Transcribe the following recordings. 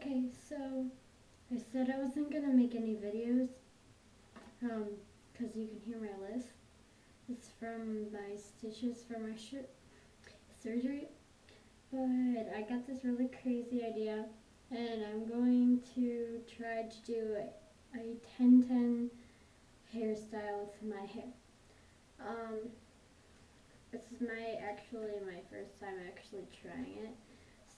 Okay, so I said I wasn't gonna make any videos, um, cause you can hear my list. It's from my stitches for my surgery, but I got this really crazy idea, and I'm going to try to do a, a Tenten hairstyle with my hair. Um, this is my actually my first time actually trying it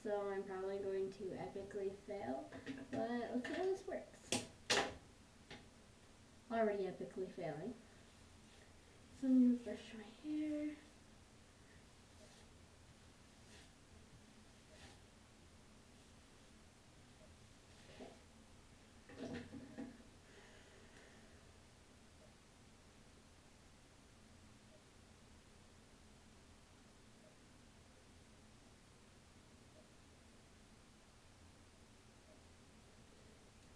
so I'm probably going to epically fail, but let's see how this works. Already epically failing. So I'm going to brush my hair.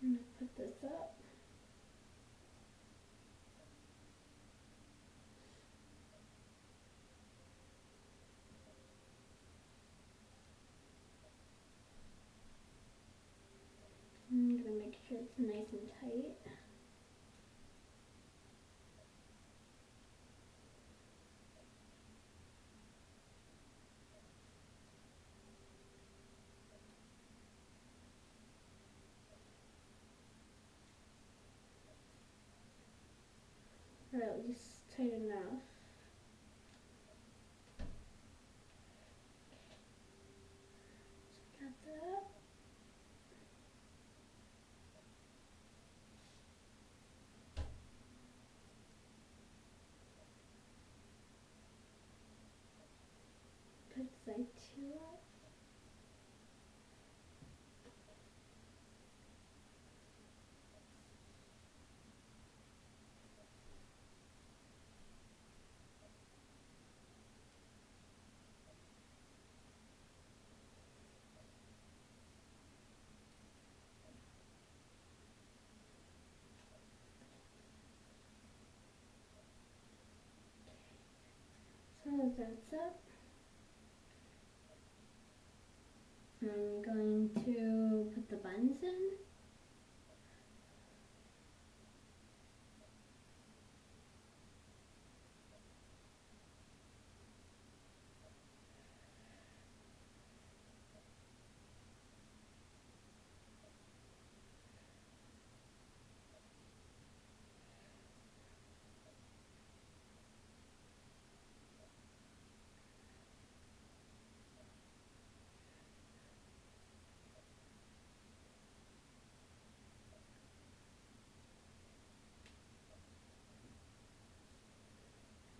I'm going to put this up. I'm going to make sure it's nice and tight. or at least tight enough. So got that. Put side two up. So that's up. I'm going to put the buns in.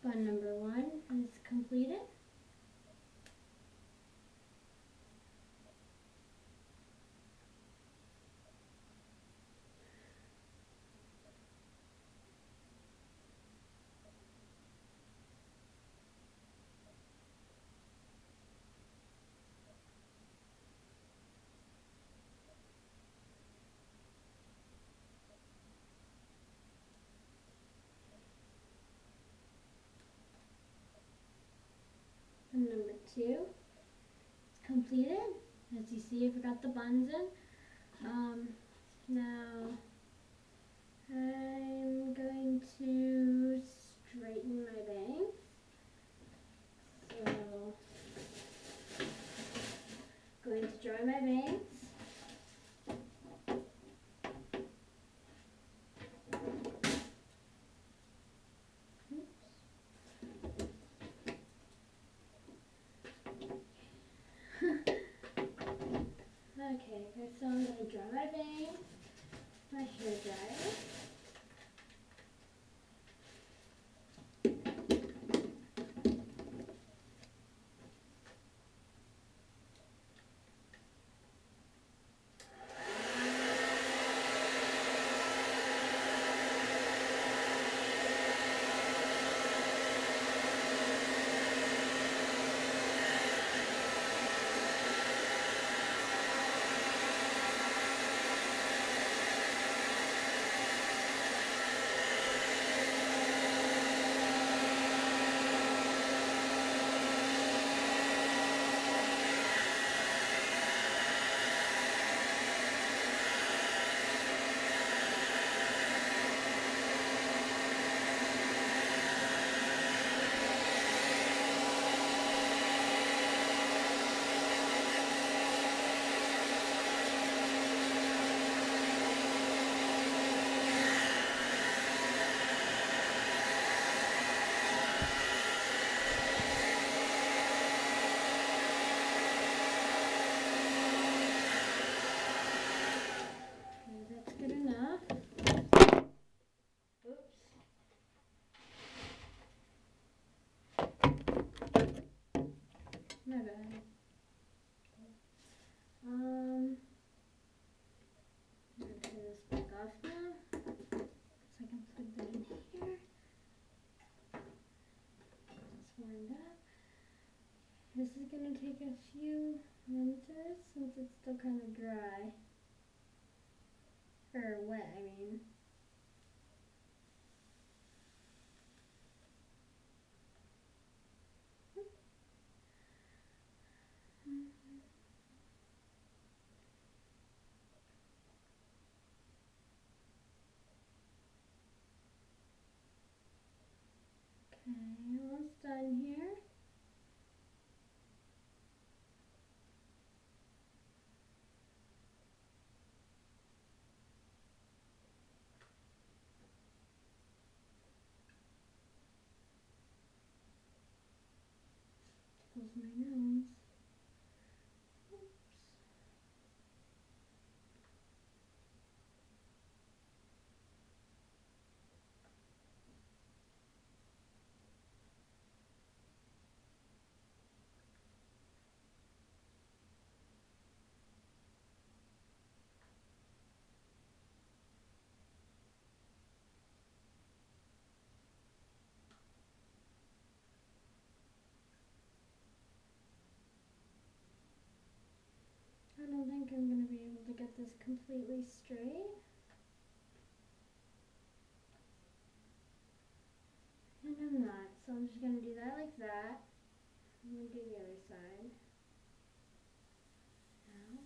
Bun number one is completed. And number two is completed. As you see, I forgot the buns in. Um, now, I'm going to straighten my bangs. So, I'm going to dry my bangs. So I'm going to dry my bangs, my hair dryer. This is gonna take a few winters since it's still kind of dry. Or wet, I mean. Okay, done here. Tickles my nose. Oops. I don't think I'm going to be able to get this completely straight. And I'm not, so I'm just going to do that like that. I'm going to do the other side. Now.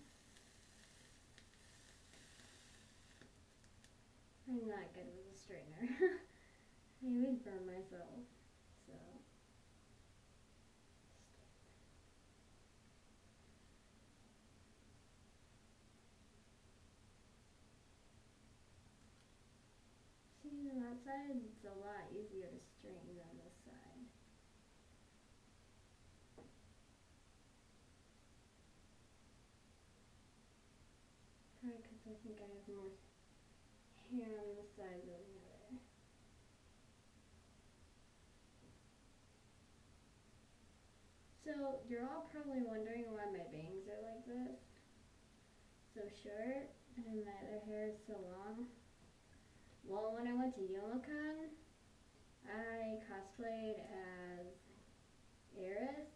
I'm not good with a straightener. I always burn myself, so. See, on that side, it's a lot easier to straighten than this side. Probably because I think I have more hair on this side than the other. So, you're all probably wondering why my bangs are like this. So short, and my other hair is so long. Well, when I went to Youmacon, I cosplayed as Eris.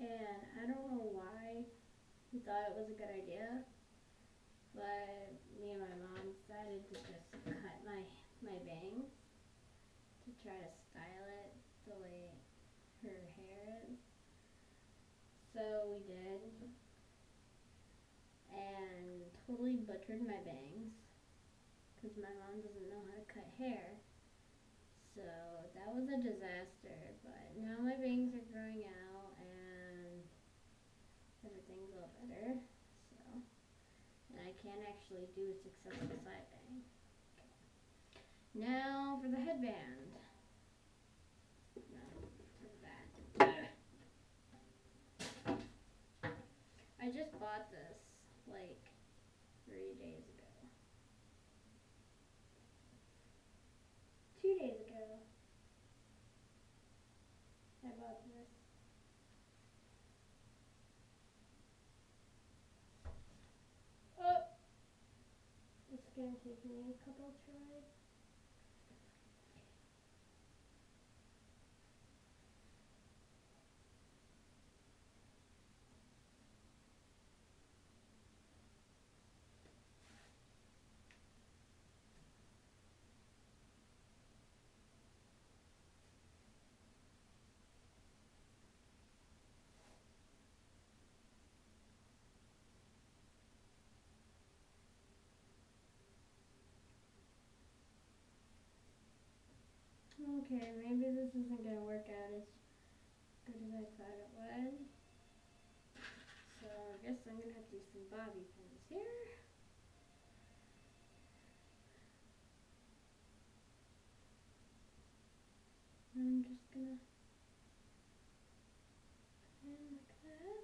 And I don't know why he thought it was a good idea, but me and my mom decided to just cut my, my bangs to try to style it the way her hair is. So we did, and totally butchered my bangs because my mom doesn't know how to cut hair. So that was a disaster, but now my bangs are growing out and everything's all better. So, and I can actually do a successful side bang. Okay. Now for the headband. No, for that. I just bought this like three days ago. Two days ago. I bought this. Oh! It's gonna take me a couple tries. Okay, maybe this isn't gonna work out as good as I thought it would. So I guess I'm gonna have to use some bobby pins here. I'm just gonna put in like that.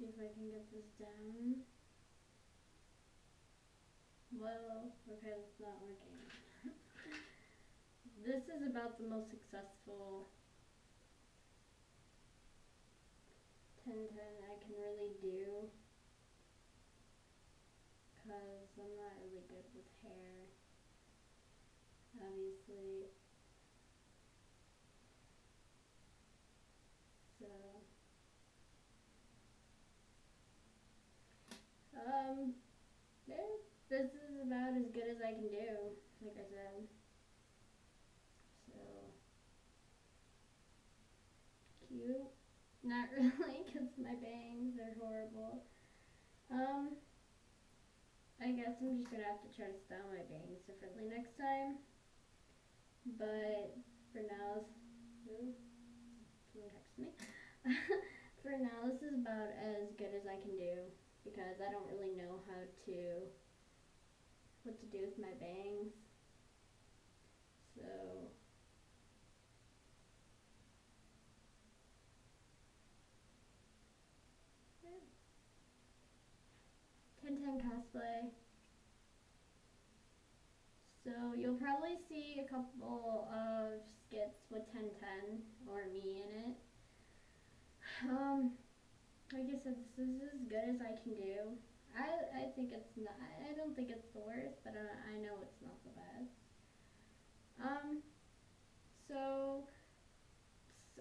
Oops. If I can get this down. Well, okay, it's not working. this is about the most successful Tenten I can really do because I'm not really good with hair obviously so um yeah, this is about as good as I can do like I said so cute not really because my bangs are horrible um I guess I'm just gonna have to try to style my bangs differently next time. But for now, texted me. for now, this is about as good as I can do because I don't really know how to what to do with my bangs. So Tenten cosplay. So you'll probably see a couple of skits with Tenten or me in it. Um, like I said, this is as good as I can do. I, I think it's not, I don't think it's the worst, but I, I know it's not the best. Um, so,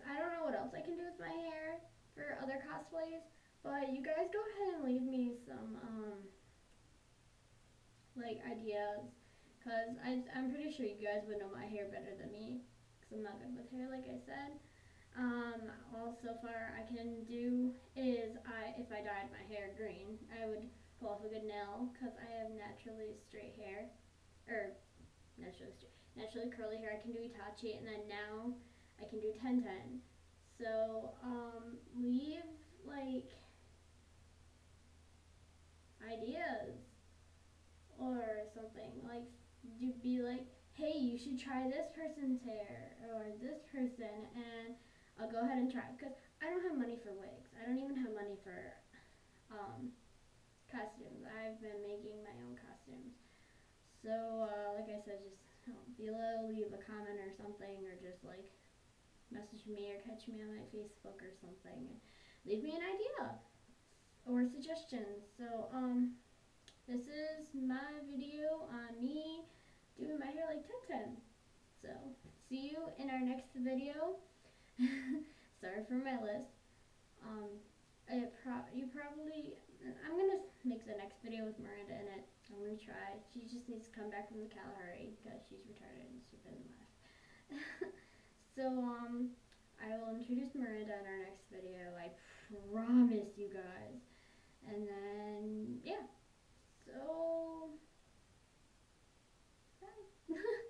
I don't know what else I can do with my hair for other cosplays. But you guys go ahead and leave me some um, like ideas because I'm pretty sure you guys would know my hair better than me because I'm not good with hair like I said. Um, all so far I can do is I if I dyed my hair green I would pull off a good nail because I have naturally straight hair or naturally straight, naturally curly hair I can do Itachi and then now I can do Tenten so um, leave like ideas or something. Like you'd be like, hey, you should try this person's hair or this person, and I'll go ahead and try because I don't have money for wigs. I don't even have money for um, costumes. I've been making my own costumes. So, uh, like I said, just below, leave a comment or something, or just like message me or catch me on my Facebook or something. And leave me an idea or suggestions. So, um, this is my video on me doing my hair like Tenten. So, see you in our next video. Sorry for my list. Um, it pro you probably, I'm going to make the next video with Miranda in it. I'm going to try. She just needs to come back from the Kalahari because she's retarded and stupid doesn't so, um, I will introduce Miranda in our next video. I promise you guys. And then, yeah. So, bye.